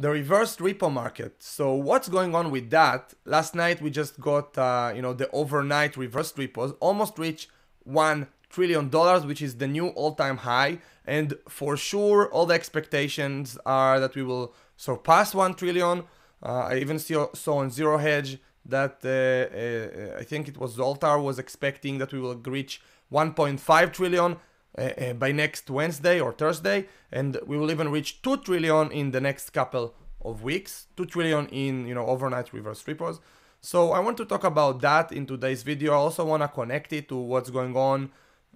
the reverse repo market. So what's going on with that? Last night we just got, uh, you know, the overnight reverse repos almost reached one trillion dollars, which is the new all-time high. And for sure, all the expectations are that we will surpass one trillion. Uh, I even see, saw on Zero Hedge that uh, uh, I think it was Zoltan was expecting that we will reach 1.5 trillion uh, uh, by next Wednesday or Thursday, and we will even reach 2 trillion in the next couple of weeks. 2 trillion in you know overnight reverse repos. So I want to talk about that in today's video. I also want to connect it to what's going on,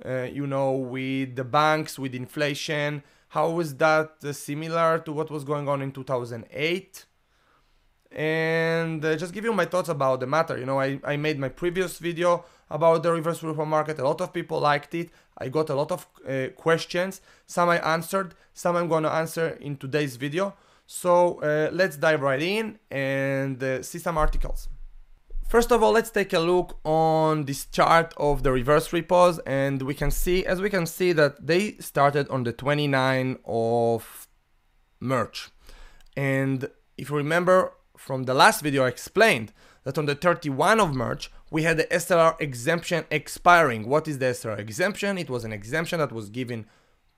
uh, you know, with the banks, with inflation. How is that uh, similar to what was going on in 2008? and uh, just give you my thoughts about the matter. You know, I, I made my previous video about the reverse repo market. A lot of people liked it. I got a lot of uh, questions. Some I answered, some I'm going to answer in today's video. So uh, let's dive right in and uh, see some articles. First of all, let's take a look on this chart of the reverse repos and we can see, as we can see that they started on the 29 of March. And if you remember, from the last video I explained that on the 31 of March we had the SLR exemption expiring. What is the SLR exemption? It was an exemption that was given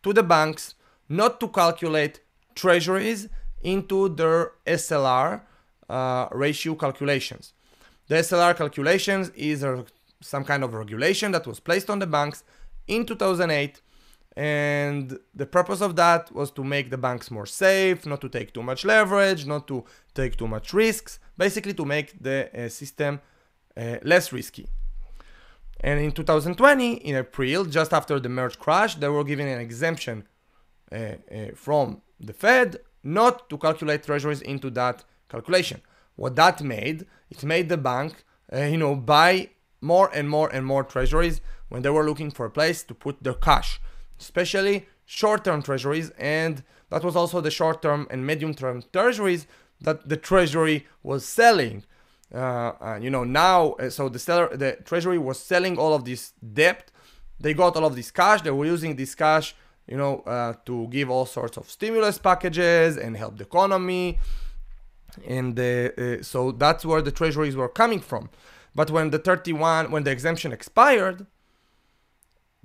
to the banks not to calculate treasuries into their SLR uh, ratio calculations. The SLR calculations is a, some kind of regulation that was placed on the banks in 2008 and the purpose of that was to make the banks more safe, not to take too much leverage, not to take too much risks, basically to make the uh, system uh, less risky. And in 2020, in April, just after the March crash, they were given an exemption uh, uh, from the Fed not to calculate treasuries into that calculation. What that made, it made the bank, you know, buy more and more and more treasuries when they were looking for a place to put their cash especially short-term treasuries and that was also the short-term and medium-term treasuries that the treasury was selling uh, and you know now uh, so the seller the treasury was selling all of this debt they got all of this cash they were using this cash you know uh, to give all sorts of stimulus packages and help the economy and uh, uh, so that's where the treasuries were coming from but when the 31 when the exemption expired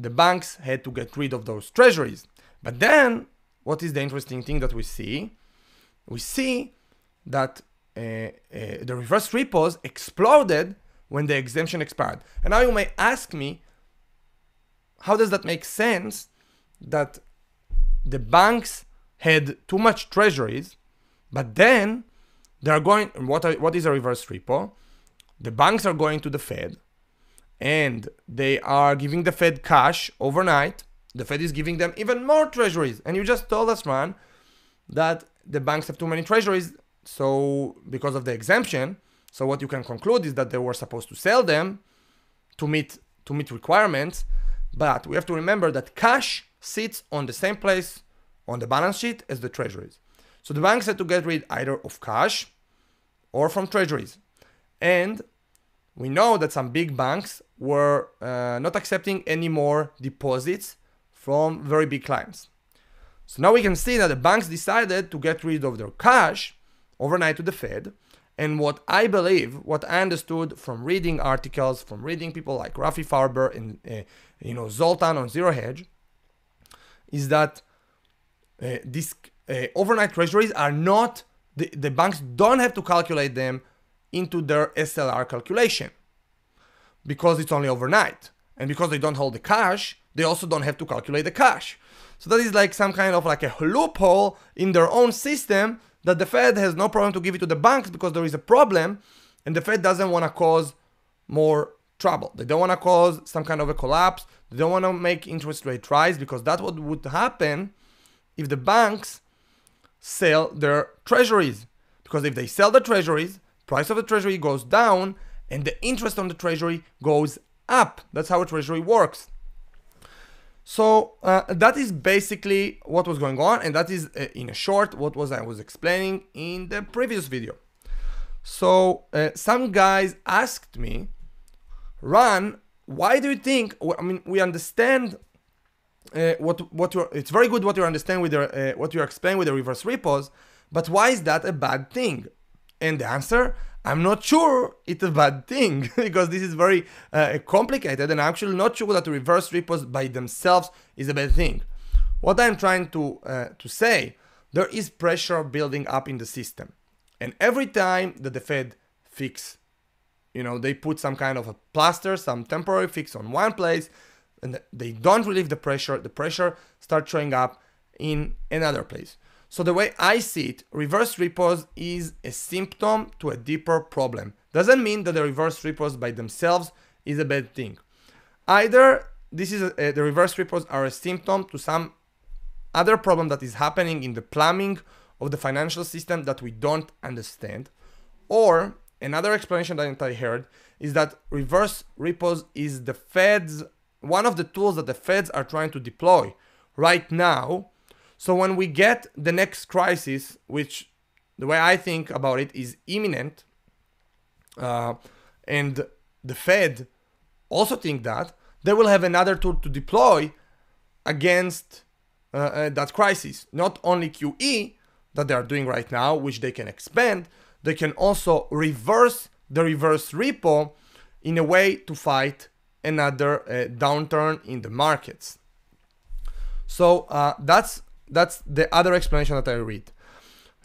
the banks had to get rid of those treasuries. But then, what is the interesting thing that we see? We see that Uh, uh, the reverse repos exploded when the exemption expired. And now you may ask me, how does that make sense that the banks had too much treasuries, but then they are going, what, are, what is a reverse repo? The banks are going to the Fed and they are giving the Fed cash overnight, the Fed is giving them even more treasuries. And you just told us, man, that the banks have too many treasuries. So, because of the exemption, so what you can conclude is that they were supposed to sell them to meet to meet requirements. But we have to remember that cash sits on the same place on the balance sheet as the treasuries. So the banks had to get rid either of cash or from treasuries. And we know that some big banks were uh, not accepting any more deposits from very big clients. So now we can see that the banks decided to get rid of their cash overnight to the Fed. And what I believe, what I understood from reading articles, from reading people like Rafi Farber and uh, you know Zoltan on Zero Hedge, is that uh, these uh, overnight treasuries are not the, the banks don't have to calculate them into their SLR calculation because it's only overnight. And because they don't hold the cash, they also don't have to calculate the cash. So that is like some kind of like a loophole in their own system that the Fed has no problem to give it to the banks because there is a problem and the Fed doesn't want to cause more trouble. They don't want to cause some kind of a collapse. They don't want to make interest rate rise because that's what would happen if the banks sell their treasuries. Because if they sell the treasuries, price of the treasury goes down and the interest on the treasury goes up. That's how a treasury works. So uh, that is basically what was going on, and that is uh, in a short what was I was explaining in the previous video. So uh, some guys asked me, Ran, why do you think? I mean, we understand uh, what what you it's very good what you understand with uh, what you explain with the reverse repos, But why is that a bad thing? And the answer, I'm not sure it's a bad thing because this is very uh, complicated and I'm actually not sure that reverse repos by themselves is a bad thing. What I'm trying to, uh, to say, there is pressure building up in the system. And every time that the Fed fix, you know, they put some kind of a plaster, some temporary fix on one place, and they don't relieve the pressure, the pressure starts showing up in another place. So the way I see it, reverse repos is a symptom to a deeper problem. Doesn't mean that the reverse repos by themselves is a bad thing. Either this is a, the reverse repos are a symptom to some other problem that is happening in the plumbing of the financial system that we don't understand, or another explanation that I heard is that reverse repos is the Fed's one of the tools that the Feds are trying to deploy right now so when we get the next crisis, which the way I think about it is imminent, uh, and the Fed also think that they will have another tool to deploy against uh, uh, that crisis. Not only QE that they are doing right now, which they can expand, they can also reverse the reverse repo in a way to fight another uh, downturn in the markets. So uh, that's that's the other explanation that I read.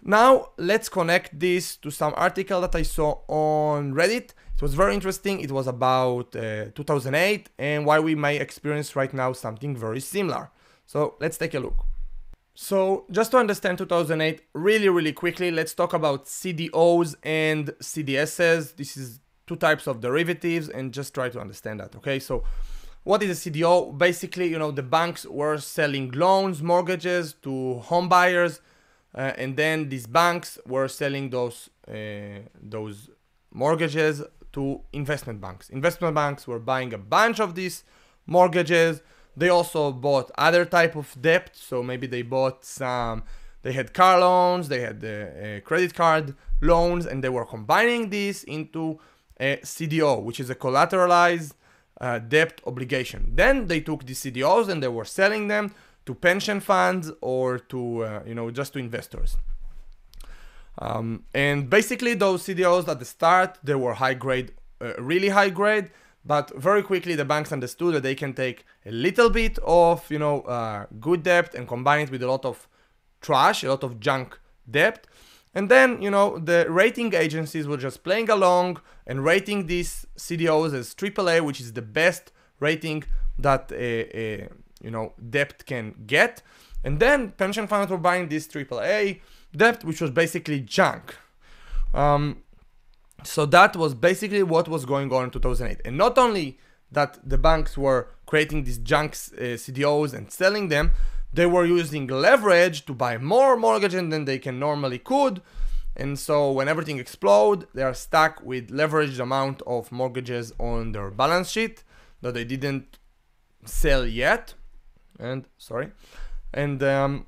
Now let's connect this to some article that I saw on Reddit. It was very interesting. It was about uh, 2008 and why we may experience right now something very similar. So let's take a look. So just to understand 2008 really, really quickly, let's talk about CDOs and CDSs. This is two types of derivatives and just try to understand that, okay? So what is a CDO? Basically, you know, the banks were selling loans, mortgages to home buyers, uh, and then these banks were selling those uh, those mortgages to investment banks. Investment banks were buying a bunch of these mortgages. They also bought other type of debt, so maybe they bought some. They had car loans, they had uh, credit card loans, and they were combining this into a CDO, which is a collateralized uh, debt obligation. Then they took these CDOs and they were selling them to pension funds or to uh, you know just to investors. Um, and basically those CDOs at the start they were high grade, uh, really high grade, but very quickly the banks understood that they can take a little bit of you know uh, good debt and combine it with a lot of trash, a lot of junk debt, and then, you know, the rating agencies were just playing along and rating these CDOs as AAA, which is the best rating that a, a you know debt can get. And then pension funds were buying this AAA debt, which was basically junk. Um, so that was basically what was going on in 2008. And not only that the banks were creating these junk uh, CDOs and selling them, they were using leverage to buy more mortgages than they can normally could. And so when everything explode, they are stuck with leveraged amount of mortgages on their balance sheet that they didn't sell yet. And sorry. And um,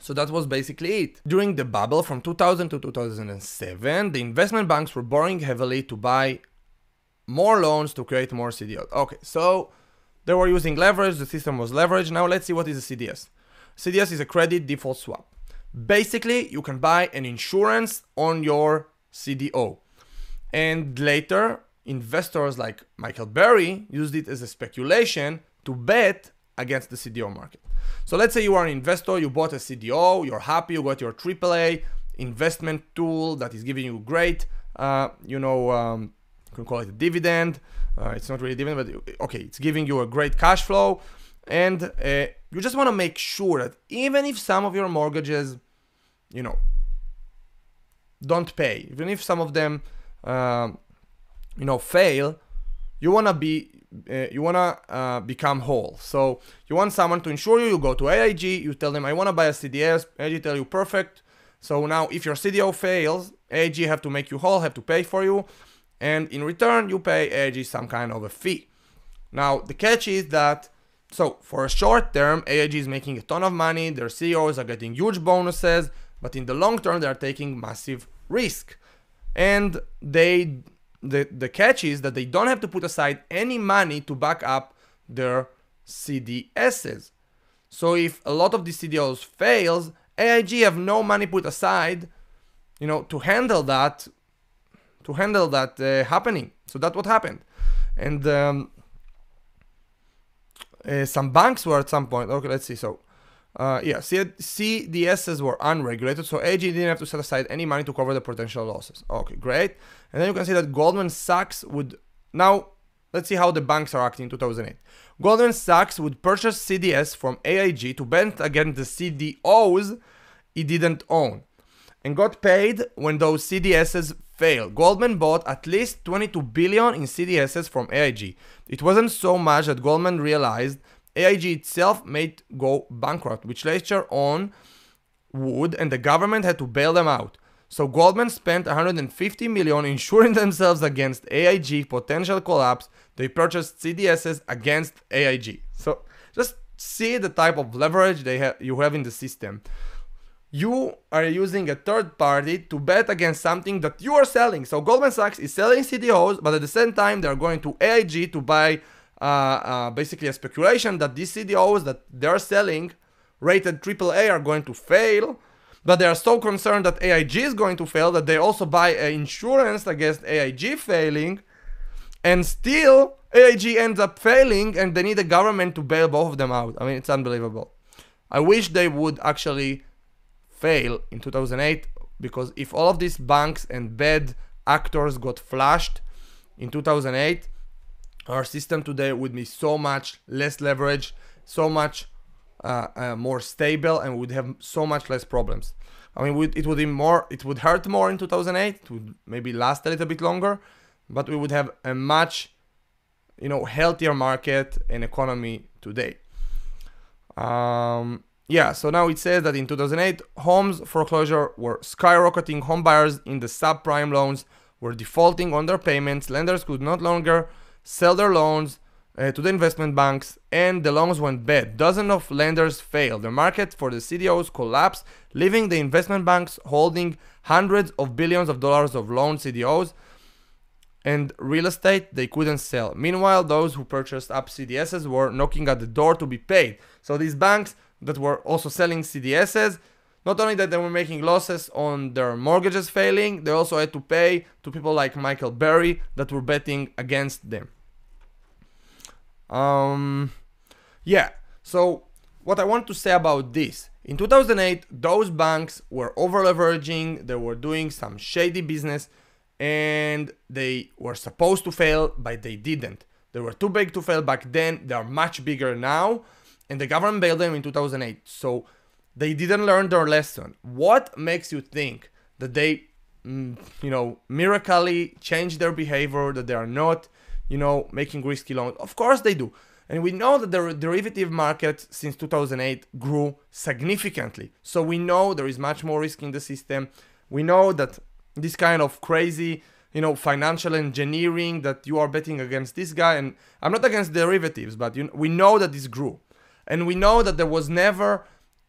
so that was basically it. During the bubble from 2000 to 2007, the investment banks were borrowing heavily to buy more loans to create more CDOs. Okay, so they were using leverage, the system was leveraged. Now let's see what is a CDS. CDS is a credit default swap. Basically, you can buy an insurance on your CDO. And later, investors like Michael Burry used it as a speculation to bet against the CDO market. So let's say you are an investor, you bought a CDO, you're happy, you got your AAA investment tool that is giving you great, uh, you know, um, you can call it a dividend. Uh, it's not really dividend, but okay, it's giving you a great cash flow. And uh, you just want to make sure that even if some of your mortgages, you know, don't pay, even if some of them, um, you know, fail, you want to be uh, you want to uh, become whole. So you want someone to insure you. You go to AIG. You tell them, I want to buy a CDS. AIG tell you, perfect. So now if your CDO fails, AIG have to make you whole, have to pay for you and in return you pay AIG some kind of a fee. Now the catch is that so for a short term AIG is making a ton of money, their CEOs are getting huge bonuses, but in the long term they are taking massive risk. And they the, the catch is that they don't have to put aside any money to back up their CDSs. So if a lot of these CDOs fails, AIG have no money put aside, you know, to handle that, to handle that uh, happening. So that's what happened, and um, uh, some banks were at some point. Okay, let's see. So. Uh, yeah, CDSs were unregulated, so AIG didn't have to set aside any money to cover the potential losses. Okay, great. And then you can see that Goldman Sachs would now let's see how the banks are acting in 2008. Goldman Sachs would purchase CDS from AIG to bet against the CDOs it didn't own and got paid when those CDSs failed. Goldman bought at least 22 billion in CDSs from AIG. It wasn't so much that Goldman realized AIG itself might go bankrupt, which later on would, and the government had to bail them out. So Goldman spent 150 million insuring themselves against AIG potential collapse. They purchased CDSs against AIG. So just see the type of leverage they have you have in the system. You are using a third party to bet against something that you are selling. So Goldman Sachs is selling CDOs, but at the same time they're going to AIG to buy uh, uh, basically a speculation that these CDOs that they're selling rated AAA are going to fail, but they are so concerned that AIG is going to fail that they also buy insurance against AIG failing, and still AIG ends up failing and they need the government to bail both of them out. I mean, it's unbelievable. I wish they would actually fail in 2008 because if all of these banks and bad actors got flushed in 2008, our system today would be so much less leverage, so much uh, uh, more stable, and would have so much less problems. I mean, it would be more, it would hurt more in 2008. It would maybe last a little bit longer, but we would have a much, you know, healthier market and economy today. Um, yeah, so now it says that in 2008, homes foreclosure were skyrocketing. Home buyers in the subprime loans were defaulting on their payments. Lenders could no longer sell their loans uh, to the investment banks, and the loans went bad. Dozens of lenders failed. The market for the CDOs collapsed, leaving the investment banks holding hundreds of billions of dollars of loan CDOs and real estate they couldn't sell. Meanwhile, those who purchased up CDSs were knocking at the door to be paid. So these banks that were also selling CDSs, not only that they were making losses on their mortgages failing, they also had to pay to people like Michael Burry that were betting against them. Um, yeah, so what I want to say about this in 2008, those banks were over leveraging, they were doing some shady business, and they were supposed to fail, but they didn't. They were too big to fail back then, they are much bigger now, and the government bailed them in 2008. So they didn't learn their lesson. What makes you think that they, mm, you know, miraculously change their behavior, that they are not, you know, making risky loans? Of course they do. And we know that the derivative market since 2008 grew significantly. So we know there is much more risk in the system. We know that this kind of crazy, you know, financial engineering that you are betting against this guy. And I'm not against derivatives, but you know, we know that this grew. And we know that there was never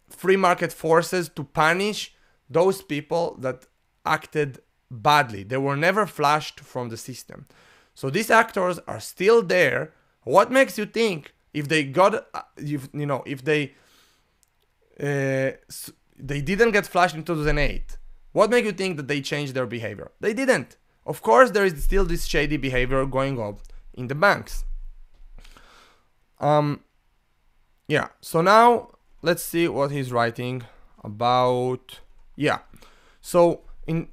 free market forces to punish those people that acted badly. They were never flushed from the system. So these actors are still there. What makes you think if they got, uh, if, you know, if they uh, they didn't get flushed in 2008? What makes you think that they changed their behavior? They didn't. Of course, there is still this shady behavior going on in the banks. Um, yeah. So now let's see what he's writing about. Yeah. So in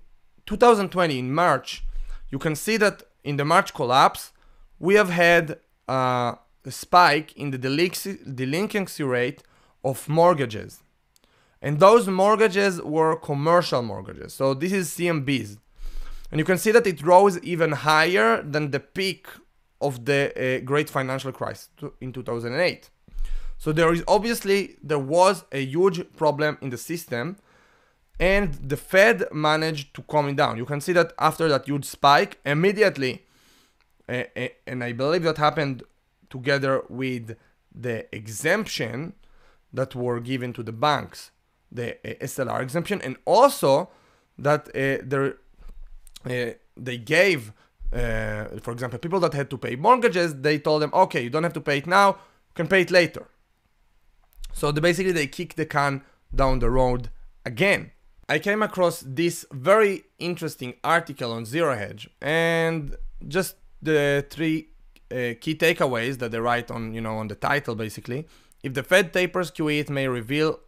2020, in March, you can see that in the March collapse, we have had uh, a spike in the delinquency rate of mortgages. And those mortgages were commercial mortgages. So this is CMBS. And you can see that it rose even higher than the peak of the uh, great financial crisis in 2008. So there is obviously there was a huge problem in the system and the Fed managed to calm it down. You can see that after that huge spike, immediately, and I believe that happened together with the exemption that were given to the banks, the SLR exemption, and also that uh, there, uh, they gave, uh, for example, people that had to pay mortgages, they told them, okay, you don't have to pay it now, you can pay it later. So basically they kick the can down the road again, I came across this very interesting article on Zero Hedge and just the three uh, key takeaways that they write on, you know, on the title basically. If the Fed tapers QE, it may reveal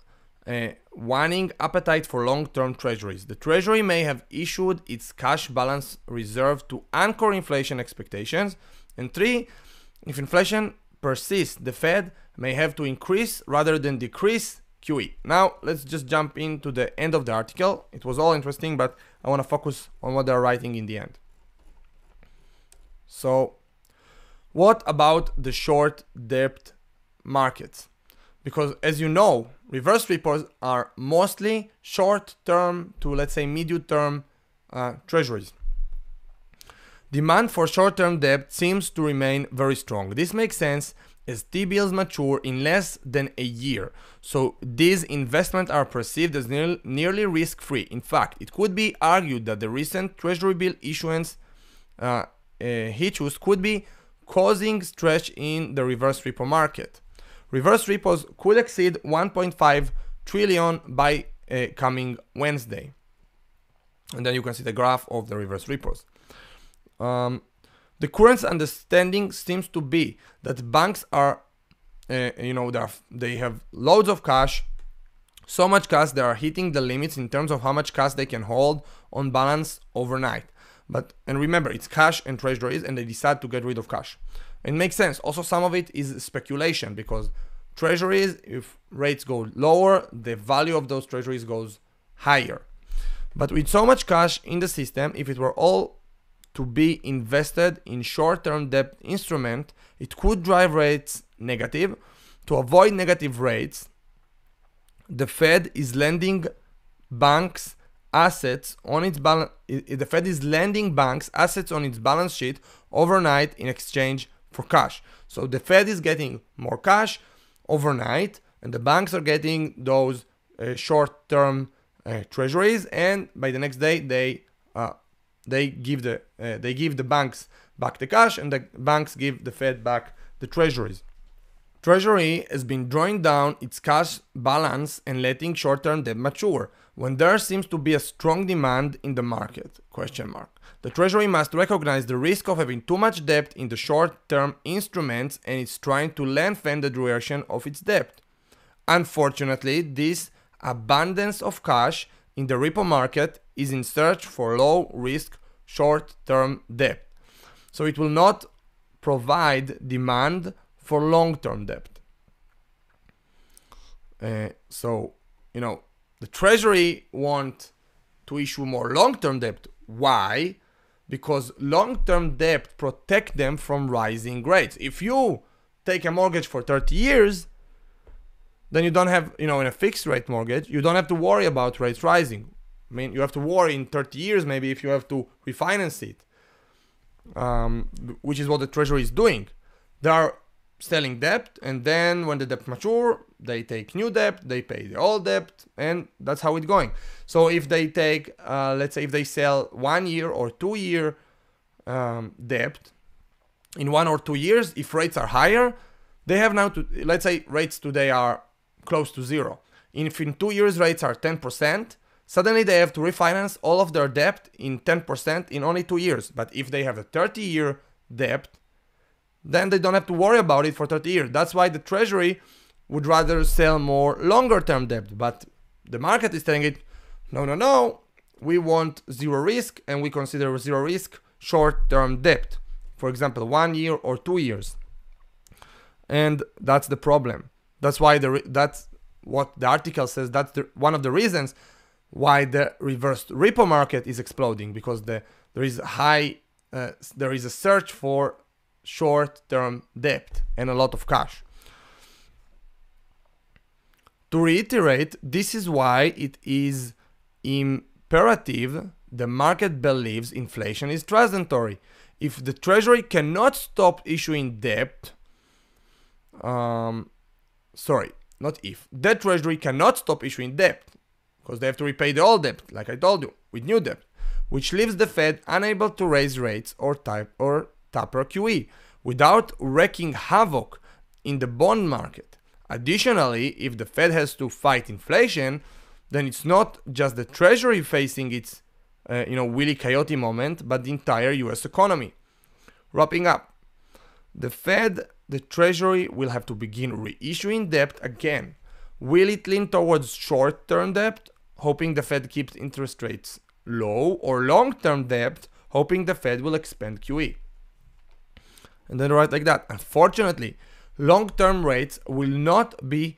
a waning appetite for long-term treasuries. The Treasury may have issued its cash balance reserve to anchor inflation expectations. And three, if inflation persists, the Fed may have to increase rather than decrease QE. Now, let's just jump into the end of the article. It was all interesting, but I want to focus on what they're writing in the end. So, what about the short debt markets? Because as you know, reverse repos are mostly short term to let's say medium term uh, treasuries. Demand for short term debt seems to remain very strong. This makes sense as T-bills mature in less than a year. So these investments are perceived as near, nearly risk-free. In fact, it could be argued that the recent treasury bill issuance uh, uh, could be causing stretch in the reverse repo market. Reverse repos could exceed 1.5 trillion by uh, coming Wednesday. And then you can see the graph of the reverse repos. Um, the current understanding seems to be that banks are, uh, you know, they have loads of cash, so much cash they are hitting the limits in terms of how much cash they can hold on balance overnight. But and remember, it's cash and treasuries, and they decide to get rid of cash. It makes sense. Also, some of it is speculation because treasuries, if rates go lower, the value of those treasuries goes higher. But with so much cash in the system, if it were all to be invested in short-term debt instrument, it could drive rates negative. To avoid negative rates, the Fed is lending banks assets on its balance the Fed is lending banks assets on its balance sheet overnight in exchange for cash. So the Fed is getting more cash overnight and the banks are getting those uh, short-term uh, treasuries and by the next day they uh, they give the uh, they give the banks back the cash and the banks give the Fed back the treasuries. Treasury has been drawing down its cash balance and letting short-term debt mature when there seems to be a strong demand in the market question mark the treasury must recognize the risk of having too much debt in the short-term instruments and is trying to lengthen the duration of its debt unfortunately this abundance of cash in the repo market is in search for low risk short term debt. So it will not provide demand for long term debt. Uh, so, you know, the treasury want to issue more long term debt. Why? Because long term debt protect them from rising rates. If you take a mortgage for 30 years, then you don't have, you know, in a fixed rate mortgage, you don't have to worry about rates rising. I mean, you have to worry in 30 years maybe if you have to refinance it, um, which is what the treasury is doing. They are selling debt, and then when the debt mature, they take new debt, they pay the old debt, and that's how it's going. So if they take, uh, let's say, if they sell one year or two year um, debt in one or two years, if rates are higher, they have now to, let's say, rates today are close to zero. If in two years rates are 10%, suddenly they have to refinance all of their debt in 10% in only two years. But if they have a 30 year debt, then they don't have to worry about it for 30 years. That's why the treasury would rather sell more longer term debt. But the market is telling it, no, no, no, we want zero risk and we consider zero risk short term debt. For example, one year or two years. And that's the problem. That's why the that's what the article says. That's the, one of the reasons why the reverse repo market is exploding because the there is high uh, there is a search for short-term debt and a lot of cash. To reiterate, this is why it is imperative the market believes inflation is transitory. If the treasury cannot stop issuing debt, um, sorry, not if. Debt treasury cannot stop issuing debt because they have to repay the old debt, like I told you, with new debt, which leaves the Fed unable to raise rates or type or taper QE without wreaking havoc in the bond market. Additionally, if the Fed has to fight inflation, then it's not just the treasury facing its uh, you know willy coyote moment, but the entire US economy. Wrapping up, the Fed, the treasury will have to begin reissuing debt again. Will it lean towards short-term debt, hoping the Fed keeps interest rates low, or long-term debt, hoping the Fed will expand QE? And then write like that. Unfortunately, long-term rates will not be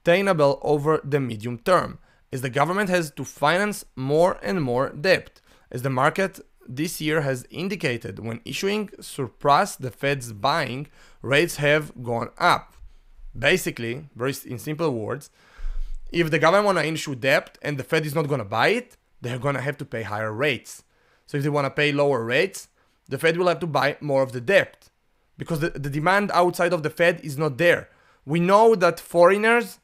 attainable over the medium term, as the government has to finance more and more debt, as the market this year has indicated when issuing surpassed the Fed's buying, rates have gone up. Basically, very in simple words, if the government want to issue debt and the Fed is not going to buy it, they're going to have to pay higher rates. So if they want to pay lower rates, the Fed will have to buy more of the debt because the, the demand outside of the Fed is not there. We know that foreigners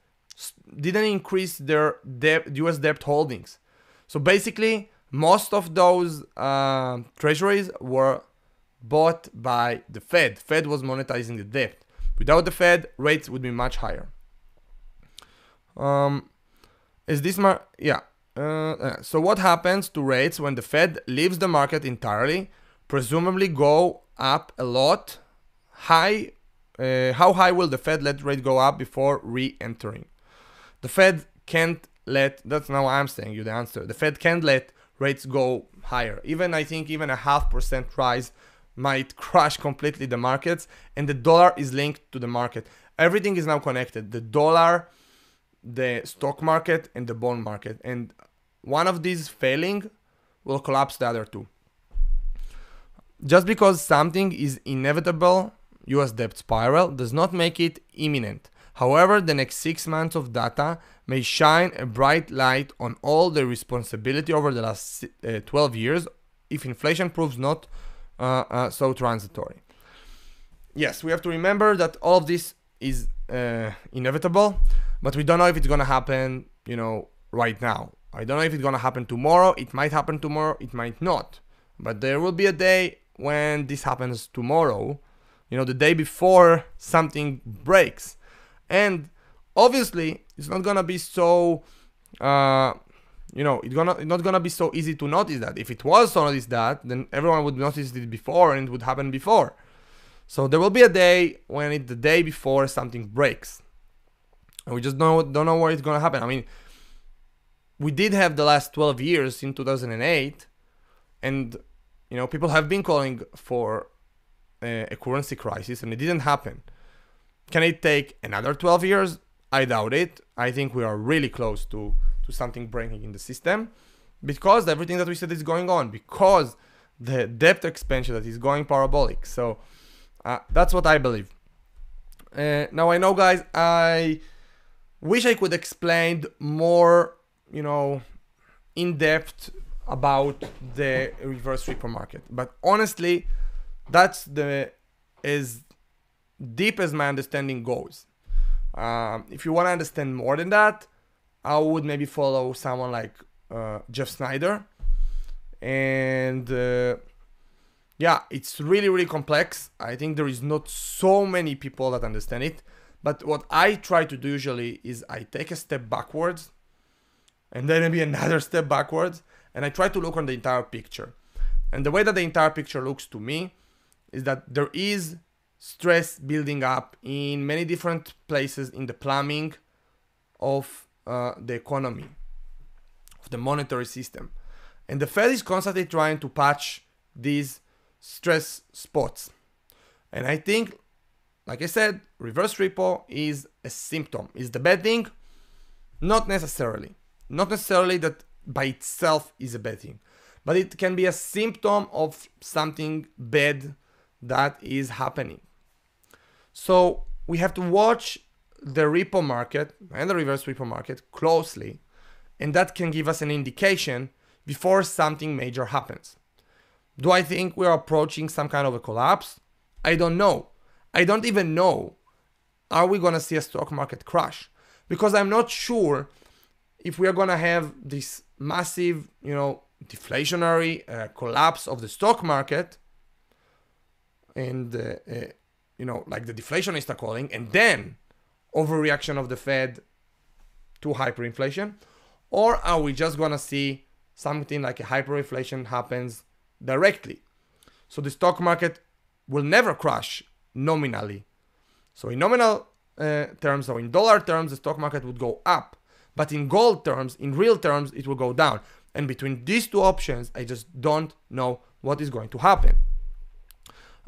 didn't increase their debt, US debt holdings. So basically, most of those uh, treasuries were bought by the Fed. Fed was monetizing the debt. Without the Fed, rates would be much higher. Um, is this mar? Yeah. Uh, uh, so what happens to rates when the Fed leaves the market entirely? Presumably go up a lot. High. Uh, how high will the Fed let rate go up before re-entering? The Fed can't let. That's now I'm saying you the answer. The Fed can't let rates go higher. Even I think even a half percent rise might crash completely the markets and the dollar is linked to the market. Everything is now connected. The dollar, the stock market and the bond market and one of these failing will collapse the other two. Just because something is inevitable, US debt spiral does not make it imminent. However, the next six months of data may shine a bright light on all the responsibility over the last uh, 12 years if inflation proves not uh, uh, so transitory. Yes, we have to remember that all of this is uh, inevitable, but we don't know if it's gonna happen, you know, right now. I don't know if it's gonna happen tomorrow. It might happen tomorrow. It might not. But there will be a day when this happens tomorrow. You know, the day before something breaks and obviously it's not gonna be so uh, you know it's gonna it's not gonna be so easy to notice that. If it was to notice that then everyone would notice it before and it would happen before. So there will be a day when it's the day before something breaks. And we just don't, don't know where it's gonna happen. I mean we did have the last 12 years in 2008 and you know people have been calling for a, a currency crisis and it didn't happen can it take another 12 years? I doubt it. I think we are really close to, to something breaking in the system because everything that we said is going on, because the depth expansion that is going parabolic. So uh, that's what I believe. Uh, now I know, guys, I wish I could explain more, you know, in depth about the reverse repo market, but honestly, that's the is deep as my understanding goes. Um, if you want to understand more than that, I would maybe follow someone like uh, Jeff Snyder. And uh, yeah, it's really, really complex. I think there is not so many people that understand it. But what I try to do usually is I take a step backwards and then maybe another step backwards and I try to look on the entire picture. And the way that the entire picture looks to me is that there is stress building up in many different places in the plumbing of uh, the economy, of the monetary system. And the Fed is constantly trying to patch these stress spots. And I think, like I said, reverse repo is a symptom. Is the bad thing? Not necessarily. Not necessarily that by itself is a bad thing, but it can be a symptom of something bad that is happening. So we have to watch the repo market and the reverse repo market closely, and that can give us an indication before something major happens. Do I think we're approaching some kind of a collapse? I don't know. I don't even know. Are we going to see a stock market crash? Because I'm not sure if we are going to have this massive, you know, deflationary uh, collapse of the stock market and uh, uh, you know, like the deflationists are calling, and then overreaction of the Fed to hyperinflation, or are we just gonna see something like a hyperinflation happens directly? So the stock market will never crash nominally. So in nominal uh, terms or in dollar terms, the stock market would go up, but in gold terms, in real terms, it will go down. And between these two options, I just don't know what is going to happen.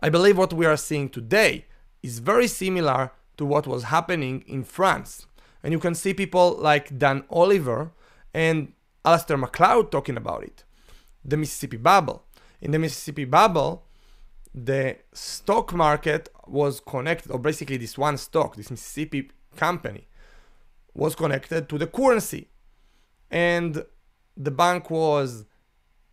I believe what we are seeing today is very similar to what was happening in France. And you can see people like Dan Oliver and Alasdair Macleod talking about it. The Mississippi Bubble. In the Mississippi Bubble, the stock market was connected, or basically this one stock, this Mississippi company, was connected to the currency. And the bank was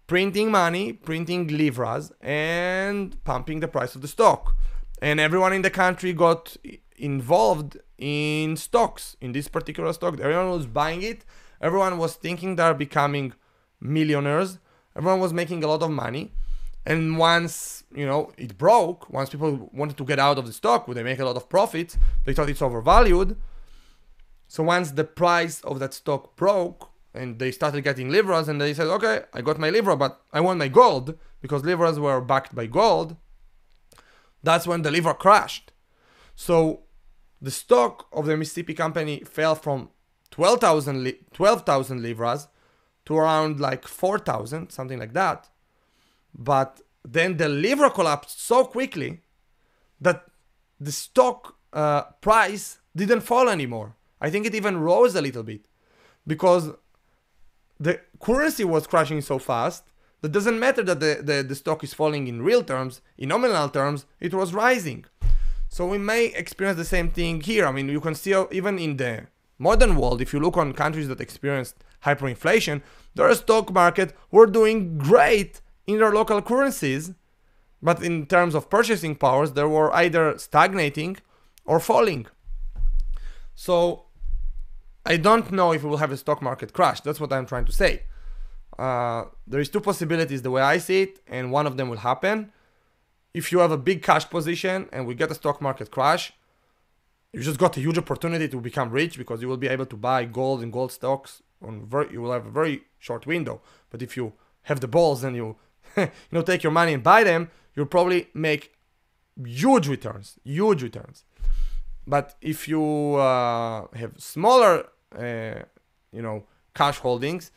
printing money, printing livras, and pumping the price of the stock. And everyone in the country got involved in stocks, in this particular stock. Everyone was buying it. Everyone was thinking they're becoming millionaires. Everyone was making a lot of money. And once, you know, it broke, once people wanted to get out of the stock, would they make a lot of profits, they thought it's overvalued. So once the price of that stock broke and they started getting livras and they said, okay, I got my livra, but I want my gold because livras were backed by gold. That's when the livra crashed. So the stock of the Mississippi company fell from 12,000 li- 12, livras to around like 4,000, something like that. But then the livra collapsed so quickly that the stock uh, price didn't fall anymore. I think it even rose a little bit because the currency was crashing so fast that doesn't matter that the, the, the stock is falling in real terms, in nominal terms, it was rising. So we may experience the same thing here. I mean, you can see uh, even in the modern world, if you look on countries that experienced hyperinflation, their stock market were doing great in their local currencies, but in terms of purchasing powers, they were either stagnating or falling. So I don't know if we will have a stock market crash. That's what I'm trying to say. Uh, there is two possibilities the way I see it, and one of them will happen. If you have a big cash position and we get a stock market crash, you just got a huge opportunity to become rich because you will be able to buy gold and gold stocks on very you will have a very short window. But if you have the balls and you you know take your money and buy them, you'll probably make huge returns, huge returns. But if you uh, have smaller, uh, you know, cash holdings,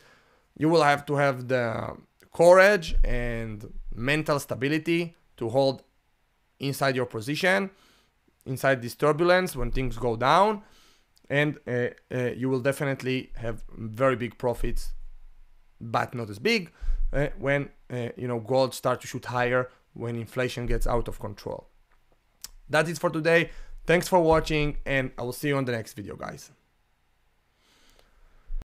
you will have to have the courage and mental stability to hold inside your position inside this turbulence when things go down. And uh, uh, you will definitely have very big profits but not as big uh, when uh, you know gold start to shoot higher when inflation gets out of control. That's for today thanks for watching and i will see you on the next video guys